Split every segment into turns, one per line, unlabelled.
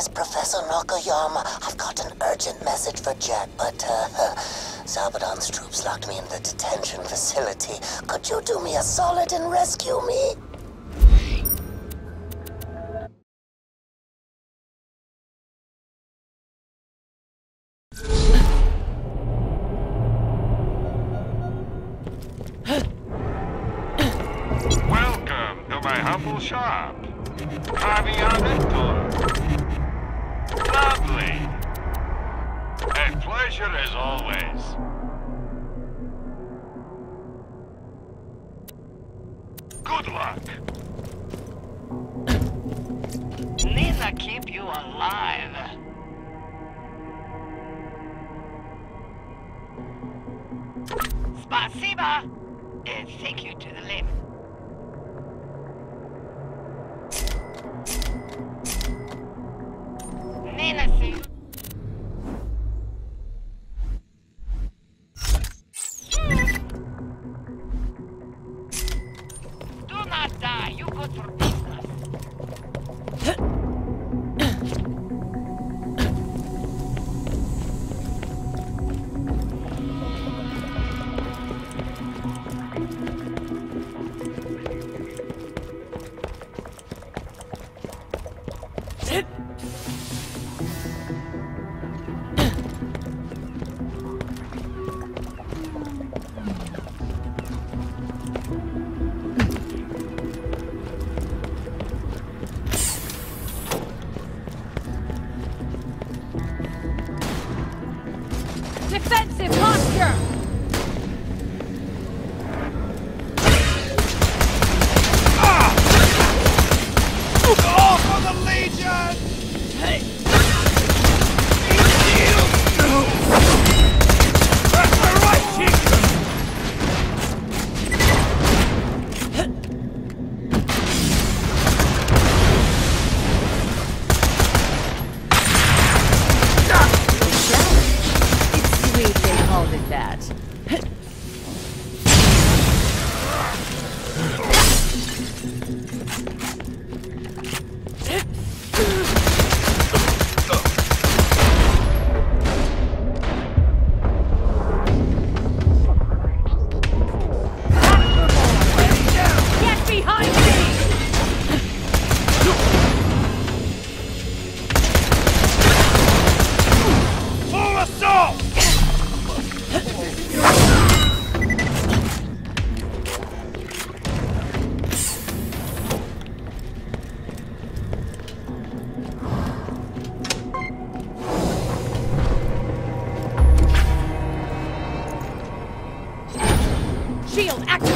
Is Professor Nakayama. I've got an urgent message for Jack, but, uh, Zarpedon's troops locked me in the detention facility. Could you do me a solid and rescue me?
Welcome to my humble shop. Lovely. Pleasure as always. Good luck.
Nina keep you alive. Spasiba! Uh, thank you to the limb. You good for
Defensive posture! Shield activate!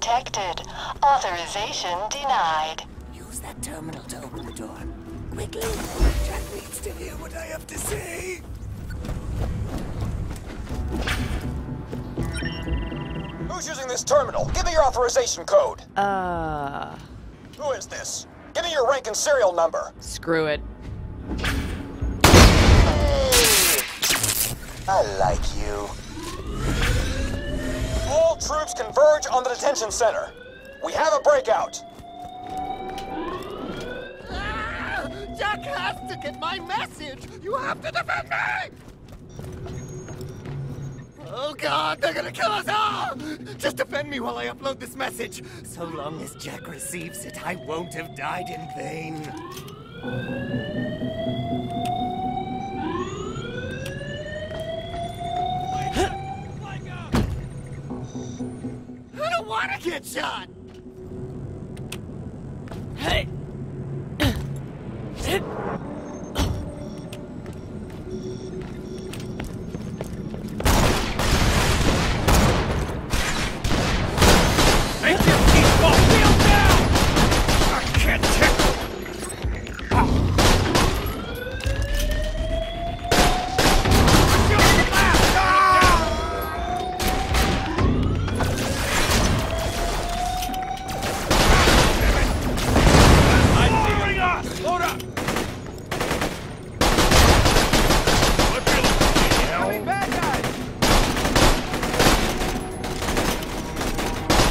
Detected. Authorization denied.
Use that terminal to open the door. Quickly!
Jack needs to hear what I have to say!
Who's using this terminal? Give me your authorization code.
Uh,
Who is this? Give me your rank and serial number.
screw it.
Hey! I like you. Troops converge on the detention center. We have a breakout.
Ah, Jack has to get my message! You have to defend me! Oh god, they're gonna kill us all! Just defend me while I upload this message. So long as Jack receives it, I won't have died in vain. Get shot!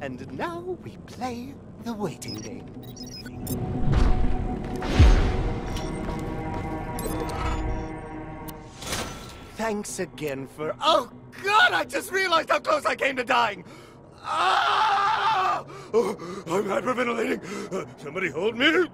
And now we play the waiting game. Thanks again for. Oh, God! I just realized how close I came to dying! Ah! Oh, I'm hyperventilating! Uh, somebody hold me!